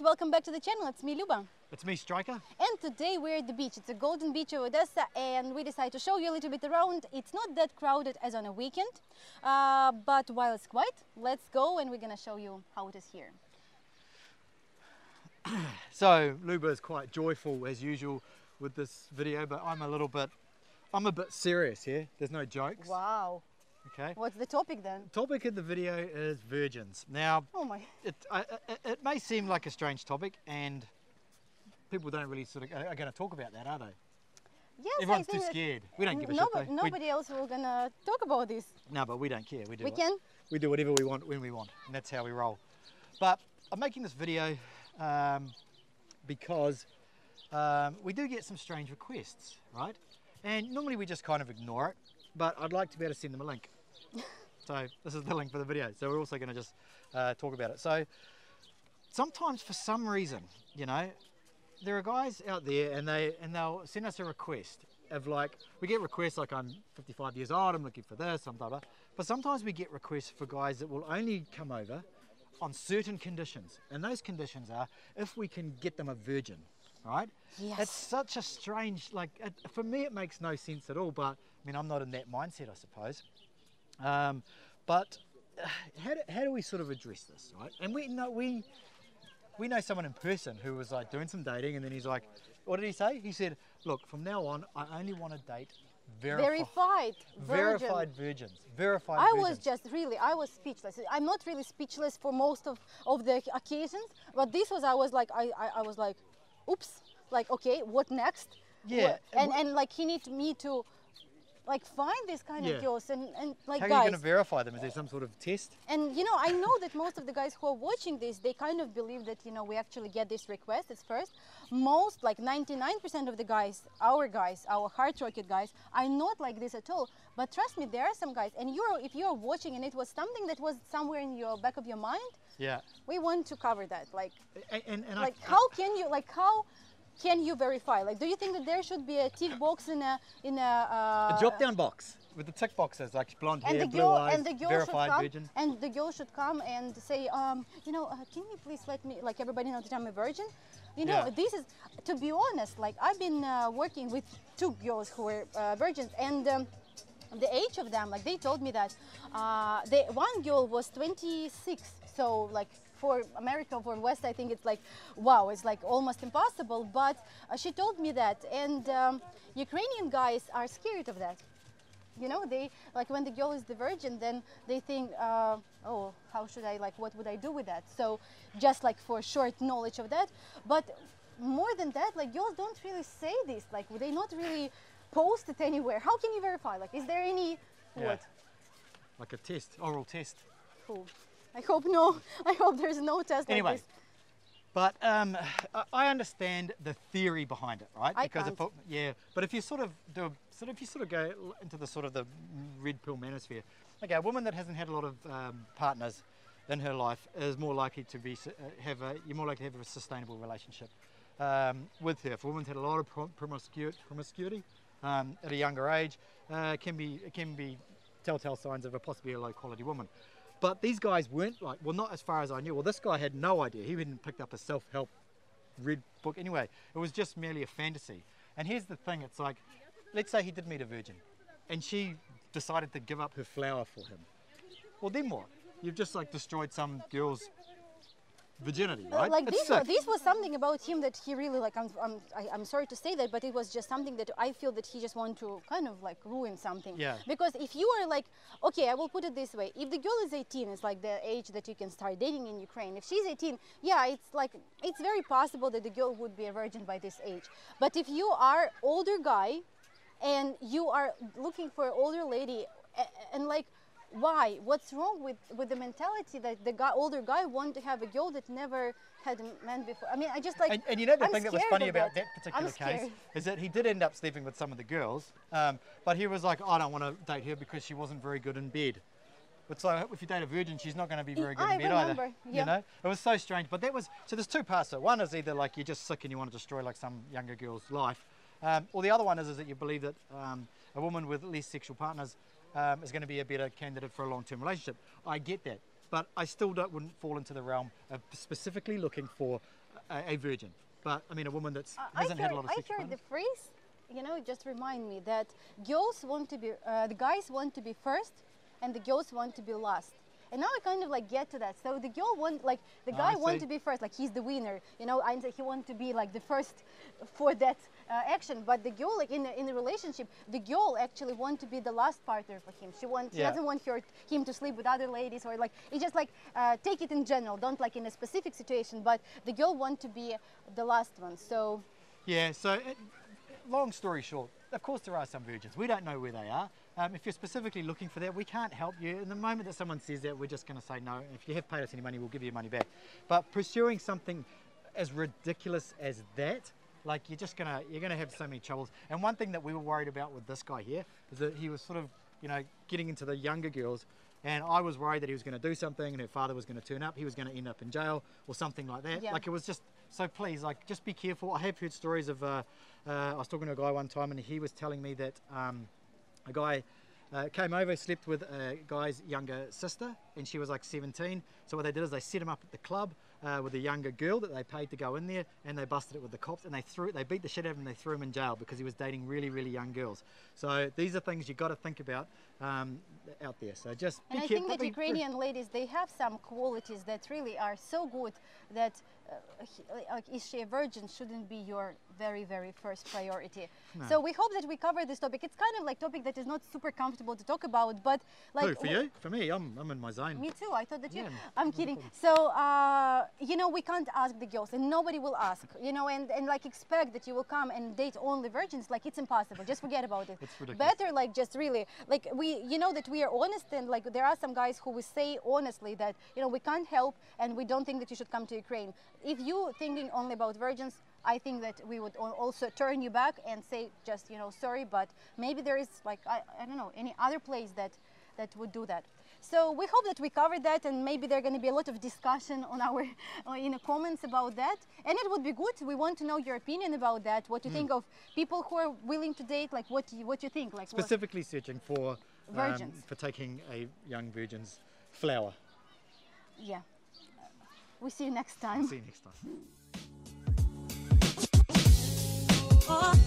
welcome back to the channel. It's me, Luba. It's me, Striker. And today we're at the beach. It's a golden beach of Odessa and we decided to show you a little bit around. It's not that crowded as on a weekend, uh, but while it's quiet, let's go and we're gonna show you how it is here. So Luba is quite joyful as usual with this video, but I'm a little bit, I'm a bit serious here. There's no jokes. Wow. Okay. What's the topic then? Topic of the video is virgins. Now, Oh my. it, I, it, it may seem like a strange topic, and people don't really sort of are going to talk about that, are they? Yes, Everyone's I too scared. We don't give a nobody, shit. Though. nobody else will gonna talk about this. We, no, but we don't care. We do. We it. can? We do whatever we want when we want, and that's how we roll. But I'm making this video um, because um, we do get some strange requests, right? And normally we just kind of ignore it, but I'd like to be able to send them a link. So this is the link for the video. So we're also going to just uh, talk about it. So sometimes for some reason, you know, there are guys out there and they and they'll send us a request of like we get requests like I'm 55 years old, I'm looking for this, I'm blah blah. But sometimes we get requests for guys that will only come over on certain conditions, and those conditions are if we can get them a virgin, right? Yes. It's such a strange like it, for me it makes no sense at all. But I mean I'm not in that mindset, I suppose. Um, but uh, how do, how do we sort of address this, right? And we know we we know someone in person who was like doing some dating, and then he's like, what did he say? He said, look, from now on, I only want to date verifi- Verified. virgin. verified virgins. Verified. I virgins. was just really, I was speechless. I'm not really speechless for most of, of the occasions, but this was, I was like, I, I, I was like, oops, like, okay, what next? Yeah, What- and And, and like, he needs me to, like, find this kind Yeah. of girls and, and like, How are you going to verify them? Is there some sort of test? And you know, I know that most of the guys who are watching this, they kind of believe that you know we actually get this request at first. Most, like 99% of the guys, our guys, our Heart Rocket guys, are not like this at all. But trust me, there are some guys, and you're if you're watching and it was something that was somewhere in your back of your mind, Yeah. we want to cover that. Like, And, and, and like I, how can you like how can you verify? Like, do you think that there should be a tick box in a in a, uh, a drop down box with the tick boxes like blonde and hair, the blue girl eyes, and the girl should verified come virgin. and the girl should come and say um you know uh, can you please let me like everybody know that i'm a virgin you know Yeah. this is to be honest like i've been uh, working with two girls who were uh, virgins and um, the age of them like they told me that uh, the one girl was 26 so like for america for west i think it's like wow it's like almost impossible but uh, she told me that and um, ukrainian guys are scared of that. You know they like when the girl is the virgin then they think uh, oh how should i like what would i do with that? So just like for short knowledge of that. But more than that like girls don't really say this like would they not really post it anywhere. How can you verify? Like is there any Yeah. what? Like a test, oral test. cool i hope no i hope there's no test Anyway, like this But um, I- I understand the theory behind it, right? I because can't. If, yeah, but if you sort of do, sort of, if you sort of go into the sort of the red pill manosphere, okay, a woman that hasn't had a lot of um, partners in her life is more likely to be uh, have a you're more likely to have a sustainable relationship um, with her. If a woman's had a lot of promiscuity, promiscuity um, at a younger age, uh, it can be can be telltale signs of a possibly a low quality woman. But these guys weren't like, well, not as far as I knew. Well, this guy had no idea. He hadn't picked up a self help read book anyway. It was just merely a fantasy. And here's the thing it's like, let's say he did meet a virgin and she decided to give up her flower for him. Well, then what? You've just like destroyed some girl's virginity, right? Like this, was, this was something about him that he really like. I'm, I'm, I, I'm sorry to say that, but it was just something that I feel that he just wanted to kind of like ruin something. Yeah. Because if you are like, okay, I will put it this way: if the girl is 18, it's like the age that you can start dating in Ukraine. If she's 18, yeah, it's like it's very possible that the girl would be a virgin by this age. But if you are older guy, and you are looking for an older lady, a- and like why what's wrong with with the mentality that the guy older guy want to have a girl that never had a man before i mean i just like and, and you know the I'm thing that was funny about that. that, particular case is that he did end up sleeping with some of the girls, um, but he was like, I don't want to date her because she wasn't very good in bed. It's like if you date a virgin, she's not going to be very good I in bed remember, either. yeah. You know, it was so strange. But that was so. There's two parts. So one is either like you're just sick and you want to destroy like some younger girl's life, um, or the other one is, is that you believe that um, a woman with less sexual partners um, is going to be a better candidate for a long-term relationship. I get that, but I still don't, wouldn't fall into the realm of specifically looking for a, a virgin, but I mean a woman that's I- hasn't I had a lot of I heard the phrase, you know, just remind me that girls want to be, uh, the guys want to be first, and the girls want to be last. And now I kind of like get to that. So the girl want, like the Ah, guy want to be first, like he's the winner, you know, and he want to be like the first for that uh, action. But the girl, like in the, in a relationship, the girl actually want to be the last partner for him. She want, she Yeah. doesn't want her, him to sleep with other ladies or like it's just like uh, take it in general, don't like in a specific situation. But the girl want to be the last one. So. Yeah, so it, long story short, of course there are some virgins. We don't know where they are. Um, if you're specifically looking for that, we can't help you. In the moment that someone says that, we're just going to say no. And If you have paid us any money, we'll give you your money back. But pursuing something as ridiculous as that, like you're just gonna you're gonna have so many troubles. And one thing that we were worried about with this guy here is that he was sort of you know getting into the younger girls. And I was worried that he was going to do something and her father was going to turn up. He was going to end up in jail or something like that. Yeah. Like it was just so please, like, just be careful. I have heard stories of. Uh, uh, I was talking to a guy one time, and he was telling me that um, a guy uh, came over, slept with a guy's younger sister, and she was like 17. So what they did is they set him up at the club uh, with a younger girl that they paid to go in there, and they busted it with the cops, and they threw, they beat the shit out of him, and they threw him in jail because he was dating really, really young girls. So these are things you've got to think about um, out there. So just And I think that Ukrainian ladies, they have some qualities that really are so good that Uh, like, uh, uh, is she a virgin shouldn't be your very, very first priority. So we hope that we cover this topic. It's kind of like topic that is not super comfortable to talk about, but like Who, for you? For me, I'm, I'm in my zone. Me too. I thought that you. Yeah, I'm kidding. So uh, you know, we can't ask the girls, and nobody will ask. You know, and, and like expect that you will come and date only virgins. Like it's impossible. Just forget about it. It's ridiculous. Better like just really like we. You know that we are honest, and like there are some guys who will say honestly that you know we can't help, and we don't think that you should come to Ukraine. If you thinking only about virgins. I think that we would also turn you back and say just you know sorry, but maybe there is like I, I don't know any other place that that would do that. So we hope that we covered that, and maybe there are going to be a lot of discussion on our in the comments about that. And it would be good. We want to know your opinion about that. What you think of people who are willing to date? Like what you, what you think? Like what- Specifically searching for um, Virgins. for taking a young virgin's flower. yeah. We see you next time. See you next time. Oh.